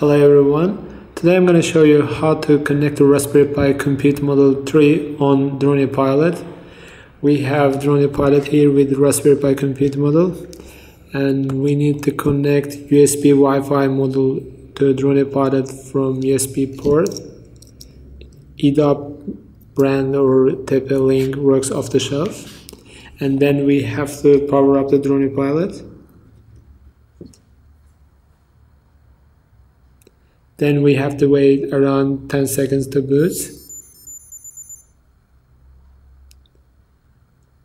Hello everyone. Today I'm going to show you how to connect the Raspberry Pi Compute Module 3 on Dronee Pilot. We have Dronee Pilot here with Raspberry Pi Compute Module and we need to connect USB Wi-Fi module to Dronee Pilot from USB port. EDUP brand or TP-Link works off the shelf and then we have to power up the Dronee Pilot. Then we have to wait around 10 seconds to boot.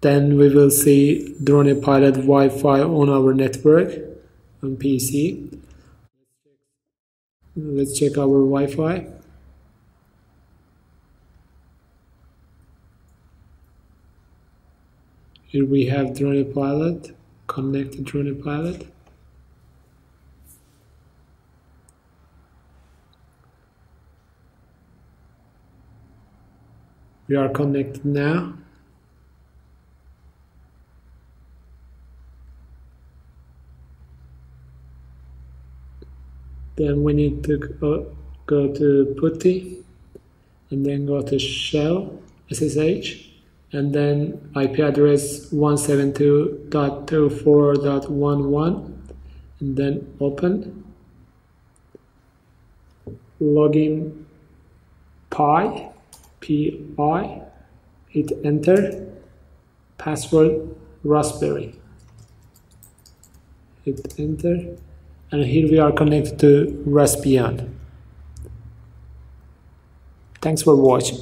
Then we will see Dronee Pilot Wi-Fi on our network on PC. Let's check our Wi-Fi. Here we have Dronee Pilot, connected Dronee Pilot. We are connected now. Then we need to go, to PuTTY and then go to shell SSH and then IP address 172.24.11 and then open. Login pi pi hit enter password raspberry. Hit enter and here we are connected to Raspbian. Thanks for watching